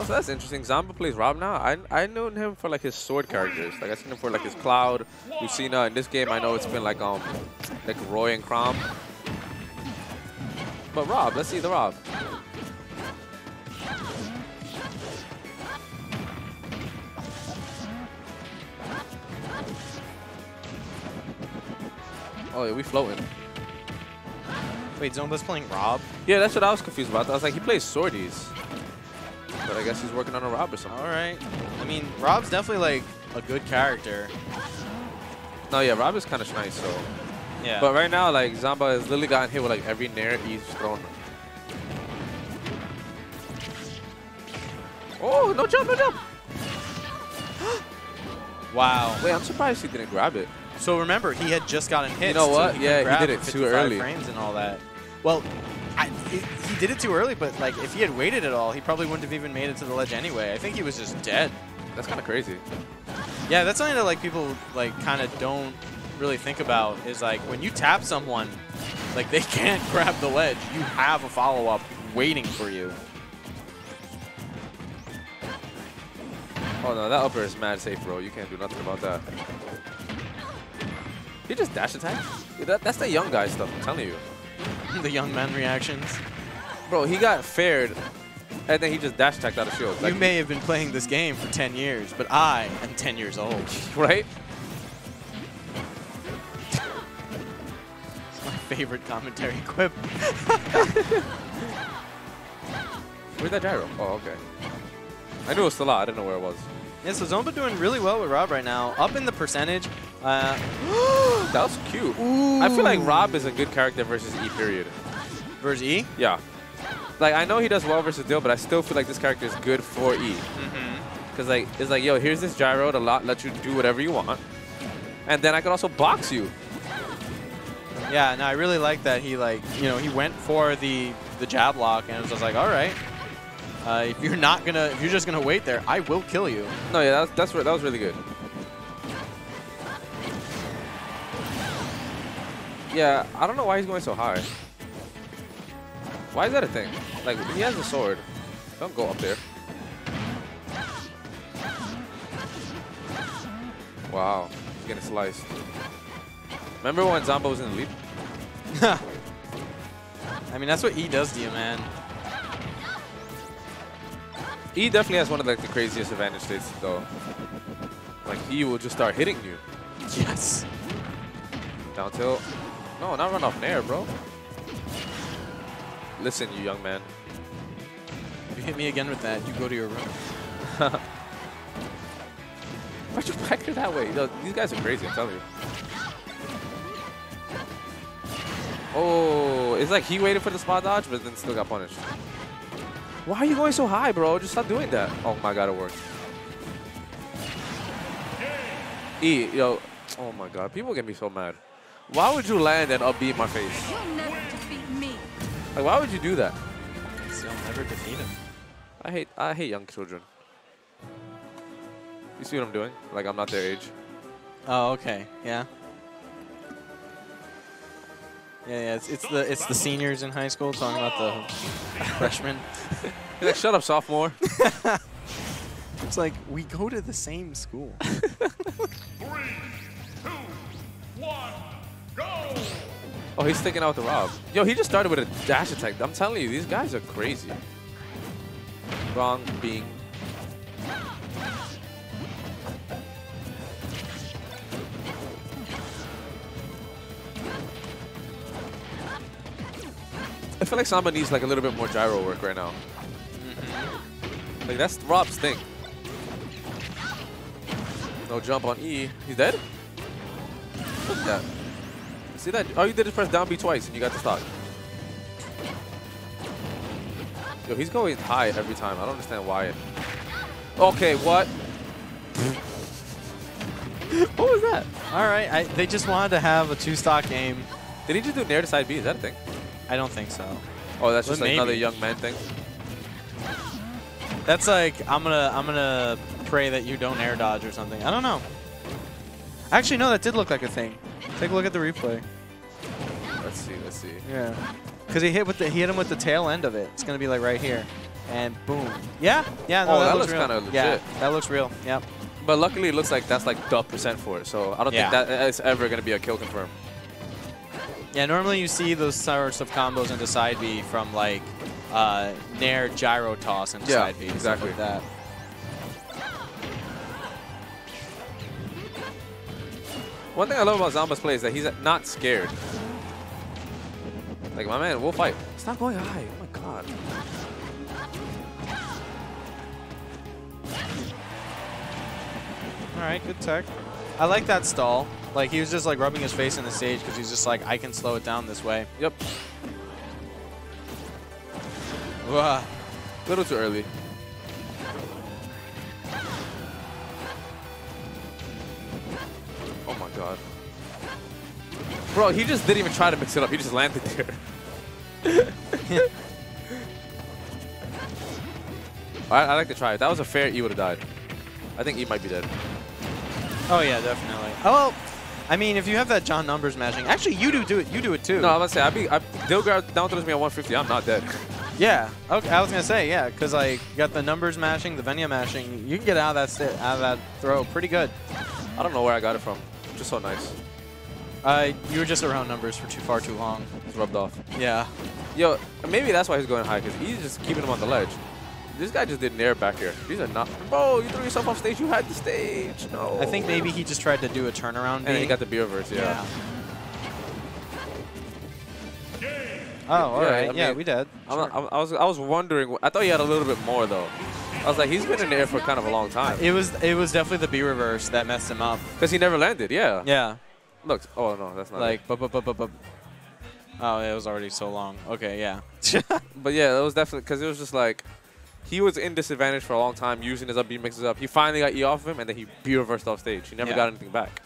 Oh, so that's interesting. Zomba plays Rob now. I I known him for like his sword characters. Like I seen him for like his Cloud, Lucina. In this game, I know it's been like um like Roy and Chrom. But Rob, let's see the Rob. Oh yeah, we floating. Wait, Zomba's playing Rob? Yeah, that's what I was confused about. I was like, he plays swordies. But I guess he's working on a Rob or something. All right. I mean, Rob's definitely like a good character. No, yeah, Rob is kind of nice, so. Yeah. But right now, like, Zomba has literally gotten hit with like every nair he's thrown. Oh, no jump, no jump! wow. Wait, I'm surprised he didn't grab it. So remember, he had just gotten hit. You know so what? he Yeah, he did it too early. frames and all that. Well, I, he did it too early, but like if he had waited at all, he probably wouldn't have even made it to the ledge anyway. I think he was just dead. That's kind of crazy. Yeah, that's something that like people like kind of don't really think about is like when you tap someone, like they can't grab the ledge. You have a follow up waiting for you. Oh no, that upper is mad safe, bro. You can't do nothing about that. He just dash attack? That, that's the young guy stuff, I'm telling you. the young man reactions. Bro, he got fared, and then he just dash attacked out of shield. Like, you may have been playing this game for 10 years, but I am 10 years old. right? It's my favorite commentary quip. Where's that gyro? Oh, okay. I knew it was still out. I didn't know where it was. Yeah, so Zomba doing really well with Rob right now. Up in the percentage. Uh, That was cute. I feel like Rob is a good character versus E period. versus E. Yeah. Like, I know he does well versus Dill, but I still feel like this character is good for E. Mm-hmm. Because, like, it's like, yo, here's this gyro to lot, let you do whatever you want. And then I could also box you. Yeah, no, I really like that he like you know he went for the the jab lock and it was just like all right, uh, if you're not gonna if you're just gonna wait there, I will kill you. No, yeah, that's, that's, that was really good. Yeah, I don't know why he's going so high. Why is that a thing? Like, he has a sword. Don't go up there. Wow, he's getting sliced. Remember when Zomba was in the lead? I mean that's what E does to you, man. E definitely has one of like the craziest advantage states though. Like he will just start hitting you. Yes. Down tilt. No, not run off nair, bro. Listen, you young man. If you hit me again with that, you go to your room. Why'd you back her that way? Yo, these guys are crazy, I'm telling you. Oh, it's like he waited for the spot dodge, but then still got punished. Why are you going so high, bro? Just stop doing that. Oh my god, it worked. E, yo. Oh my god, people get me so mad. Why would you land and up B in my face? Like, why would you do that? So you'll never defeat him. I hate I hate young children. You see what I'm doing? Like I'm not their age. Oh, okay. Yeah. Yeah, yeah. It's, it's the it's the seniors in high school talking about the freshmen. He's like, shut up, sophomore. It's like we go to the same school. Three, two, one, go! Oh, he's sticking out with the Rob. Yo, he just started with a dash attack. I'm telling you, these guys are crazy. Wrong being. I feel like Zomba needs like a little bit more gyro work right now. Mm-hmm. Like that's Rob's thing. No jump on E. He's dead? Look at that. See that? All you did is press down B twice and you got the stock. Yo, he's going high every time. I don't understand why. Okay, what? what was that? All right, I, they just wanted to have a two-stock game. Did he just do nair to side B? Is that a thing? I don't think so. Oh, that's Well, just like another young man thing. That's like I'm gonna I'm gonna pray that you don't air dodge or something. I don't know. Actually, no, that did look like a thing. Take a look at the replay. Let's see, let's see. Yeah. Because he hit with the he hit him with the tail end of it. It's gonna be like right here. and boom. Yeah, yeah. No, Oh, that, that looks, looks real. kinda Yeah, legit. that looks real. Yep. But luckily, it looks like that's like the percent for it. So I don't Yeah. think that is ever going to be a kill confirm. Yeah, normally you see those sorts of combos into side B from like uh, Nair gyro toss into Yeah, side B. exactly. Like that. One thing I love about Zomba's play is that he's not scared. Like, my man, we'll fight. Stop going high. Oh, my God. All right, good tech. I like that stall. Like he was just like rubbing his face in the stage because he's just like, I can slow it down this way. Yep. Wah. little too early. Oh, my God. Bro, he just didn't even try to mix it up. He just landed there. I, I like to try it. That was a fair E would have died. I think E might be dead. Oh yeah, definitely. Oh, well, I mean, if you have that John numbers matching, actually you do do it. You do it too. No, I'm gonna say I be I, Dilgar down throws me at 150. I'm not dead. Yeah. Okay. I was gonna say yeah, because like you got the numbers mashing, the Venia mashing. You can get out of that sti- out of that throw pretty good. I don't know where I got it from. Just so nice. Uh, you were just around numbers for too far too long. It's rubbed off. Yeah. Yo, maybe that's why he's going high, because he's just keeping him on the ledge. This guy just did an air back here. These are not. Bro, you threw yourself off stage. You had the stage. No. I think maybe he just tried to do a turnaround. And then he got the B reverse, yeah. Oh, all Yeah, right. I yeah, we did. I'm not- I'm- I was I was wondering. I thought he had a little bit more though. I was like, he's been in the air for kind of a long time. It was it was definitely the B reverse that messed him up. Because he never landed. Yeah. Yeah. Look. Oh no, that's not. Like, bu- bu- bu- bu- bu- oh, it was already so long. Okay, yeah. But yeah, that was definitely because it was just like. He was in disadvantage for a long time using his up B mixes up. He finally got E off of him, and then he B reversed off stage. He never Yeah. got anything back.